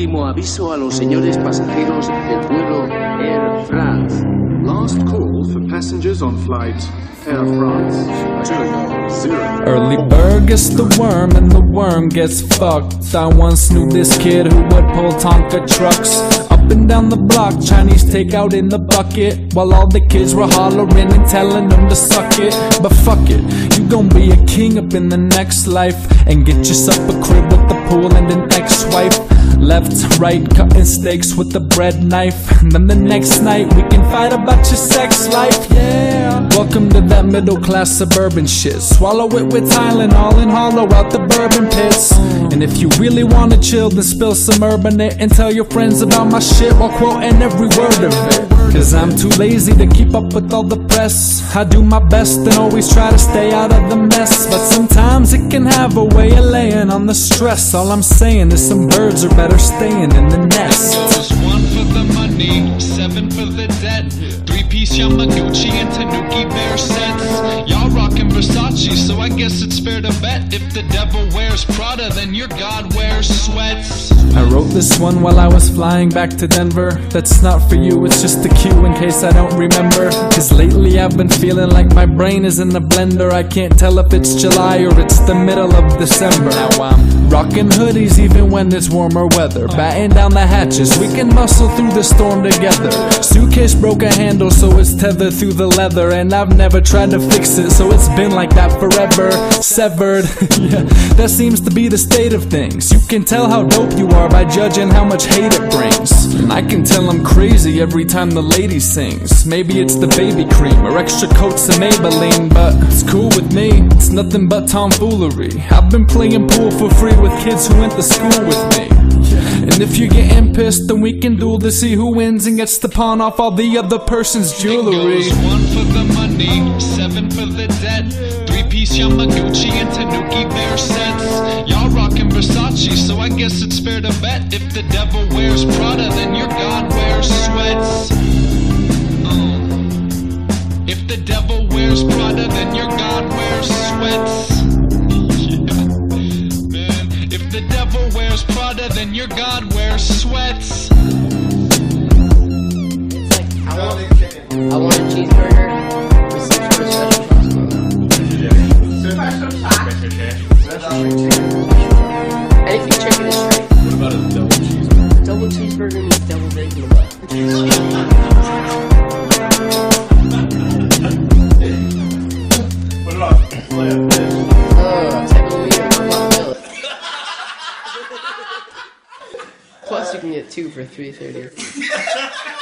Último aviso a los señores pasajeros del vuelo Air France. Last call for passengers on flight Air France 200. Early bird gets the worm and the worm gets fucked. I once knew this kid who would pull Tonka trucks up and down the block, Chinese takeout in the bucket, while all the kids were hollering and telling them to suck it. But fuck it, you gon' be a king up in the next life and get yourself a crib with the pool and an ex-wife. Left, to right, cutting steaks with a bread knife. And then the next night we can fight about your sex life, yeah. Welcome to that middle class suburban shit. Swallow it with Tylenol and hollow out the bourbon pits. And if you really wanna chill, then spill some urbanite and tell your friends about my shit while quoting every word of it. Cause I'm too lazy to keep up with all the press. I do my best and always try to stay out of the mess. But sometimes it can have a way of laying on the stress. All I'm saying is some birds are better staying in the nest. One for the money, seven for the debt. Three piece Yamaguchi and Tanuki bear sets. Y'all rockin' Versace, so I guess it's fair to bet. If the devil wears Prada, then your god wears sweats. This one while I was flying back to Denver. That's not for you, it's just a cue in case I don't remember. Cause lately I've been feeling like my brain is in a blender. I can't tell if it's July or it's the middle of December. Now I'm rocking hoodies even when it's warmer weather. Batten down the hatches, we can muscle through the storm together. Suitcase broke a handle, so it's tethered through the leather. And I've never tried to fix it, so it's been like that forever. Severed, yeah, that seems to be the state of things. You can tell how dope you are by judging how much hate it brings. And I can tell I'm crazy every time the lady sings. Maybe it's the baby cream or extra coats of Maybelline, but it's cool with me. It's nothing but tomfoolery. I've been playing pool for free with kids who went to school with me. And if you're getting pissed, then we can duel to see who wins and gets to pawn off all the other person's jewelry. One for the money, seven for the debt. Three piece Yamaguchi and Tanuki bear sets. Versace, so I guess it's fair to bet. If the devil wears Prada, then your god wears sweats. Uh. If the devil wears Prada, then your god wears sweats. Yeah. Man, if the devil wears Prada, then your god wears sweats. Two for three thirty.